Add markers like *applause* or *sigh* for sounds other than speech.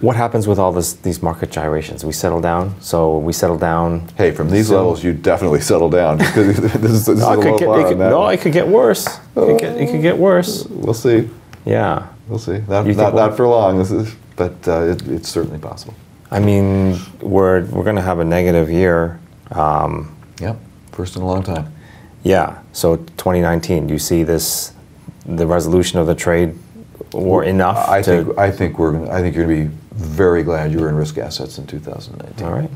What happens with all this, these market gyrations? We settle down. So we settle down. Hey, from these So- levels, you definitely settle down because *laughs* this is, this is No, a it could get, it could, no, it could get worse. It could get, it could get worse. We'll see. Yeah. We'll see. Not, You not, not for long. This is, but uh, it, it's certainly possible. I mean, we're we're going to have a negative year. Um, Yep. First in a long time. yeah. So 2019. Do you see this, the resolution of the trade war enough I think I think we're I think you're going to be very glad you were in risk assets in 2019. all right.